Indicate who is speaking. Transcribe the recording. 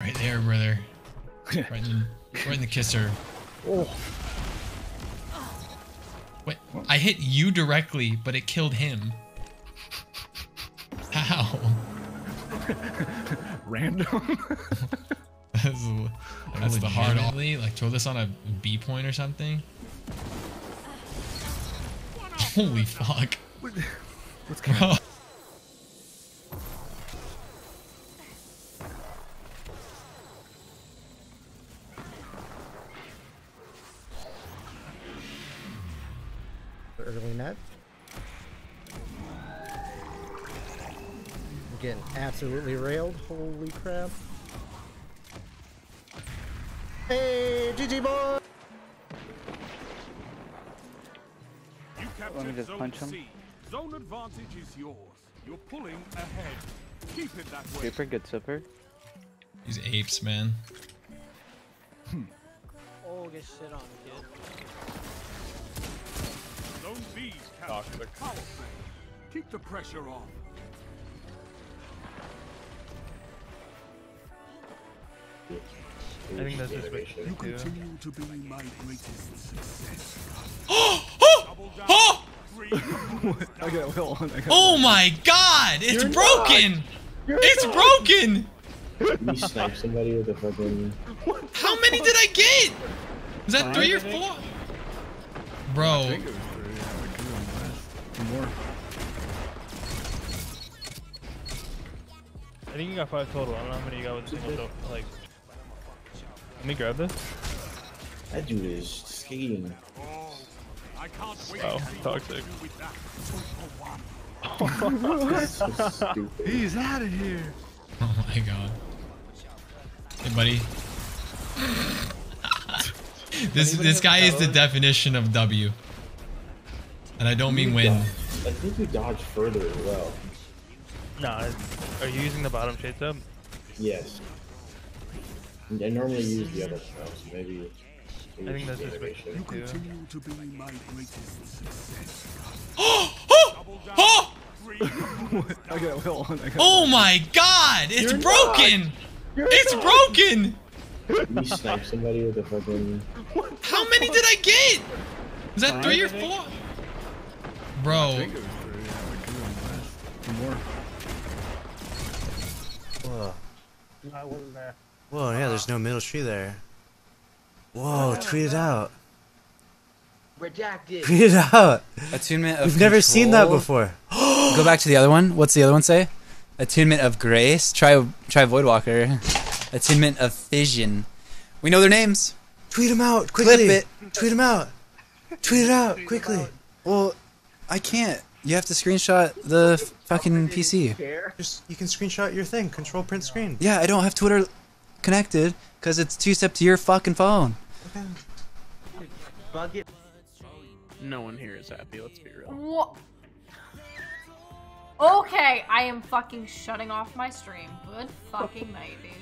Speaker 1: Right there, brother. Right in the, right in the kisser.
Speaker 2: Oh,
Speaker 1: Wait, I hit you directly, but it killed him. How?
Speaker 2: random.
Speaker 1: That's, that's the hard only. Like throw this on a B point or something. Holy fuck,
Speaker 2: What's going
Speaker 1: bro.
Speaker 3: Early net. I'm getting absolutely railed. Holy crap. Hey, GG boy!
Speaker 4: You
Speaker 5: Let me
Speaker 4: captured
Speaker 5: just
Speaker 4: Zone
Speaker 5: punch him.
Speaker 4: C. Zone advantage is yours. You're pulling ahead. Keep it that way.
Speaker 5: Super good super.
Speaker 1: These apes, man.
Speaker 6: Oh, get shit on, kid.
Speaker 4: Zone B's captured. Power play. Keep the pressure on.
Speaker 7: I think that's just what
Speaker 4: You
Speaker 7: you do.
Speaker 4: continue to be my greatest success.
Speaker 1: Oh!
Speaker 4: Double.
Speaker 1: Oh!
Speaker 2: I got Will on. I got
Speaker 1: Oh my god! It's broken! It's broken!
Speaker 8: You snipe somebody with a fucking.
Speaker 1: How many did I get? Is that three or four?
Speaker 2: I
Speaker 1: Bro,
Speaker 2: the last. Two more.
Speaker 7: I think you got five total. I don't know how many you got with a single though. Like, let me grab this.
Speaker 8: That dude is skating.
Speaker 4: Oh, I can't wait
Speaker 7: Oh,
Speaker 4: to see what
Speaker 7: toxic.
Speaker 4: you do with that. Two for one.
Speaker 8: So.
Speaker 2: He's out of here.
Speaker 1: oh my god. Hey, buddy. this this guy is the definition of W. And I don't mean win.
Speaker 8: I think you dodge further as well.
Speaker 7: Nah, are you using the bottom shade sub?
Speaker 8: Yes. I normally use the other stuff, so maybe.
Speaker 7: I think that's just what
Speaker 4: You
Speaker 7: you
Speaker 4: continue to be my greatest success.
Speaker 1: Oh! Oh! Oh!
Speaker 4: Three.
Speaker 2: I got Will on. I got
Speaker 1: Oh my god! It's broken! It's broken!
Speaker 8: You snipe somebody with a fucking.
Speaker 1: How many did I get? Was that three or four?
Speaker 2: I
Speaker 1: Bro,
Speaker 2: think it was three. Yeah, like two on the last. Two more.
Speaker 9: Whoa, yeah, there's no uh-huh. middle tree there. Whoa, tweet it out.
Speaker 10: Redacted.
Speaker 9: Tweet it out.
Speaker 11: Attunement of
Speaker 9: We've never seen that before.
Speaker 11: Go back to the other one. What's the other one say? Attunement of grace. Try try Voidwalker. Attunement of fission. We know their names.
Speaker 9: Tweet them out quickly.
Speaker 11: Clip it.
Speaker 9: Tweet them out. Tweet it out quickly.
Speaker 11: Well, I can't. You have to screenshot the f- fucking PC.
Speaker 9: Just you can screenshot your thing. Control print screen.
Speaker 11: Yeah, I don't have Twitter connected because it's two step to your fucking phone.
Speaker 10: Bug it.
Speaker 5: No one here is happy. Let's be real.
Speaker 12: What? Okay, I am fucking shutting off my stream. Good fucking night, dude.